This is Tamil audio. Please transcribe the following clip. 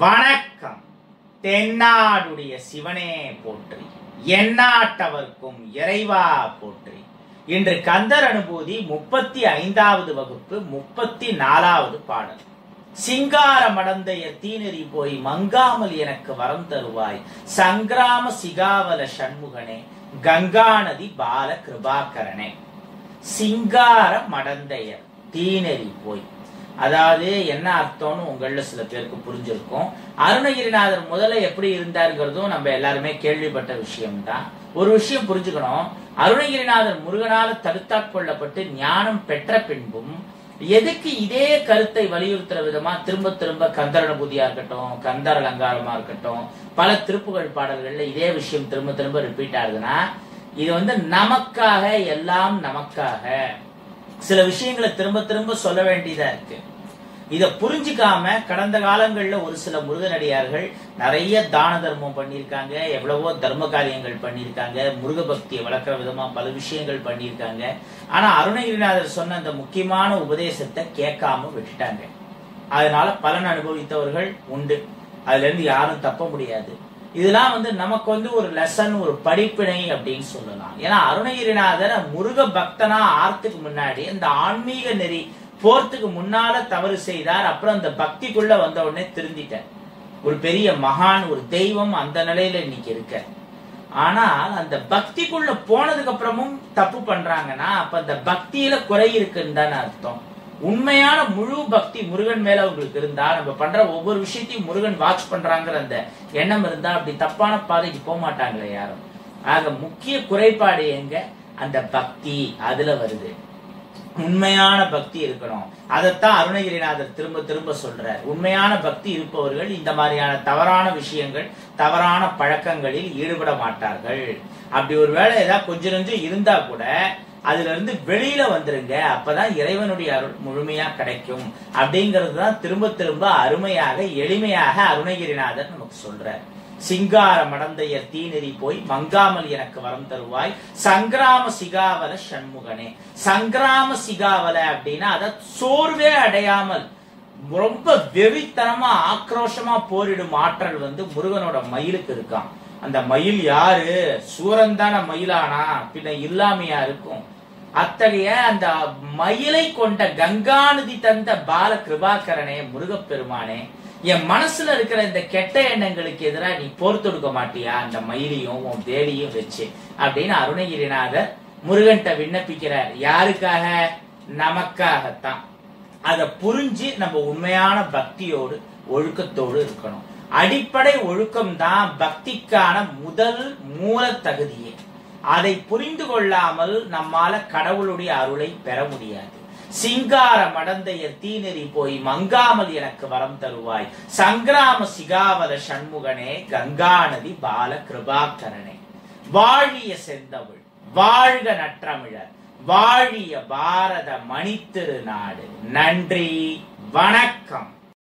வணக்கம். தென்னாடுடைய சிவனே போற்றி. எந்நாட்டவர்க்கும் இறைவா போற்றி. இன்று கந்தர் அனுபூதி முப்பத்தி ஐந்தாவது வகுப்பு முப்பத்தி நாலாவது பாடல். சிங்கார மடந்தைய தீநெறி போய் மங்காமல் எனக்கு வரம் தருவாய். சங்கிராம சிகாவல சண்முகனே கங்காநதி பால கிருபாகரனே. சிங்கார மடந்தையர் தீநெறி போய். அதாவது என்ன அர்த்தம்னு உங்களில் சில பேருக்கு புரிஞ்சிருக்கும். அருணகிரிநாதர் முதல்ல எப்படி இருந்தாருங்கிறதும் நம்ம எல்லாருமே கேள்விப்பட்ட விஷயம்தான். ஒரு விஷயம் புரிஞ்சுக்கணும். அருணகிரிநாதர் முருகனால தடுத்தாட்கொள்ளப்பட்டு ஞானம் பெற்ற பின்பும் எதுக்கு இதே கருத்தை வலியுறுத்துற விதமா திரும்ப திரும்ப கந்தர் அனுபூதியா இருக்கட்டும் கந்தர் அலங்காரமா இருக்கட்டும் பல திருப்புகழ் பாடல்கள்ல இதே விஷயம் திரும்ப திரும்ப ரிப்பீட் ஆகுதுன்னா இது வந்து நமக்காக எல்லாம் நமக்காக. சில விஷயங்களை திரும்ப திரும்ப சொல்ல வேண்டியதா இருக்கு. இதை புரிஞ்சுக்காம கடந்த காலங்கள்ல ஒரு சில முருகனடியார்கள் நிறைய தான தர்மம் பண்ணியிருக்காங்க எவ்வளவோ தர்ம காரியங்கள் பண்ணியிருக்காங்க முருக பக்தியை வளர்க்குற விதமா பல விஷயங்கள் பண்ணியிருக்காங்க. ஆனா அருணகிரிநாதர் சொன்ன அந்த முக்கியமான உபதேசத்தை கேட்காம விட்டுட்டாங்க. அதனால பலன் அனுபவித்தவர்கள் உண்டு. அதுல இருந்து யாரும் தப்ப முடியாது. இதெல்லாம் வந்து நமக்கு வந்து ஒரு லெசன் ஒரு படிப்பினை அப்படின்னு சொல்லலாம். ஏன்னா அருணகிரிநாதர் முருக பக்தனா ஆர்த்துக்கு முன்னாடி அந்த ஆன்மீக நெறி போறதுக்கு முன்னால தவறு செய்தார். அப்புறம் அந்த பக்திக்குள்ள வந்த உடனே திருந்திட்டார். ஒரு பெரிய மகான் ஒரு தெய்வம் அந்த நிலையில இன்னைக்கு இருக்க ஆனால் அந்த பக்திக்குள்ள போனதுக்கு அப்புறமும் தப்பு பண்றாங்கன்னா அப்ப அந்த பக்தியில குறை இருக்குன்னு தானே அர்த்தம். உண்மையான முழு பக்தி முருகன் மேல உங்களுக்கு இருந்தா நம்ம பண்ற ஒவ்வொரு விஷயத்தையும் முருகன் வாட்ச் பண்றாங்கிற அந்த எண்ணம் இருந்தா அப்படி தப்பான பாதைக்கு போக மாட்டாங்களே யாரும். ஆக முக்கிய குறைபாடு எங்க? அந்த பக்தி அதுல வருது. உண்மையான பக்தி இருக்கணும். அதைத்தான் அருணகிரிநாதர் திரும்ப திரும்ப சொல்றார். உண்மையான பக்தி இருப்பவர்கள் இந்த மாதிரியான தவறான விஷயங்கள் தவறான பழக்கங்களில் ஈடுபட மாட்டார்கள். அப்படி ஒரு வேளை ஏதாவது கொஞ்சம் கொஞ்சம் இருந்தா கூட அதுல இருந்து வெளியில வந்துருங்க. அப்பதான் இறைவனுடைய அருள் முழுமையா கிடைக்கும். அப்படிங்கிறது தான் திரும்ப திரும்ப அருமையாக எளிமையாக அருணகிரிநாதர் நமக்கு சொல்றார். சிங்கார மடந்தையர் தீநெறி போய் மங்காமல் எனக்கு வரம் தருவாய். சங்கிராம சிகாவல சண்முகனே. சங்கிராம சிகாவல அப்படின்னா அத சோர்வே அடையாமல் ரொம்ப வெறித்தனமா ஆக்ரோஷமா போரிடும் ஆற்றல் வந்து முருகனோட மயிலுக்கு இருக்கான் அந்த மயில் யாரு? சூரன் தான மயிலானா? பின்ன இல்லாமையா இருக்கும். அத்தகைய அந்த மயிலை கொண்ட கங்காநதி தந்த பால கிருபாகரனே முருகப்பெருமானே என் மனசுல இருக்கிற இந்த கெட்ட எண்ணங்களுக்கு எதிராக நீ போர் தொடுக்க மாட்டியா? அந்த மயிலையும் உன் தேவியும் வச்சு அப்படின்னு அருணகிரிநாதர் முருகன்ட்ட விண்ணப்பிக்கிறார். யாருக்காக? நமக்காகத்தான். அதை புரிஞ்சு நம்ம உண்மையான பக்தியோடு ஒழுக்கத்தோடு இருக்கணும். அடிப்படை ஒழுக்கம் தான் பக்திக்கான முதல் மூல தகுதியே அதை புரிந்து கொள்ளாமல் நம்மால கடவுளுடைய அருளை பெற முடியாது. சிங்கார மடந்தைய தீநெறி போய் மங்காமல் எனக்கு வரம் தருவாய். சங்கிராம சிகாவத சண்முகனே கங்காநதி பால கிருபாகரனே. வாழிய செந்தமிழ் வாழ்க நற்றமிழர் வாழிய பாரத மணித்திரு நாடு நன்றி வணக்கம்.